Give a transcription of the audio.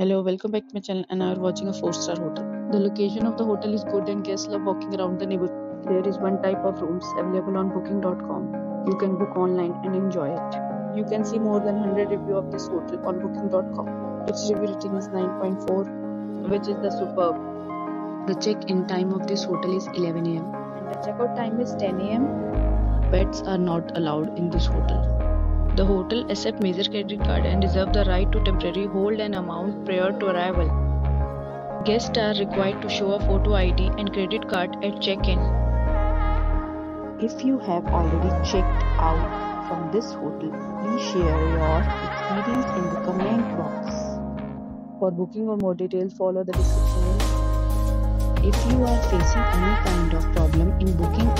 Hello, welcome back to my channel and I you're watching a 4-star hotel. The location of the hotel is good and guests love walking around the neighborhood. There is one type of rooms available on booking.com. You can book online and enjoy it. You can see more than 100 reviews of this hotel on booking.com. Its review rating is 9.4 which is the superb. The check-in time of this hotel is 11 am and the checkout time is 10 am. Pets are not allowed in this hotel. The hotel accepts major credit card and reserves the right to temporarily hold an amount prior to arrival. Guests are required to show a photo ID and credit card at check-in. If you have already checked out from this hotel, please share your experience in the comment box. For booking or more details, follow the description. If you are facing any kind of problem in booking a room in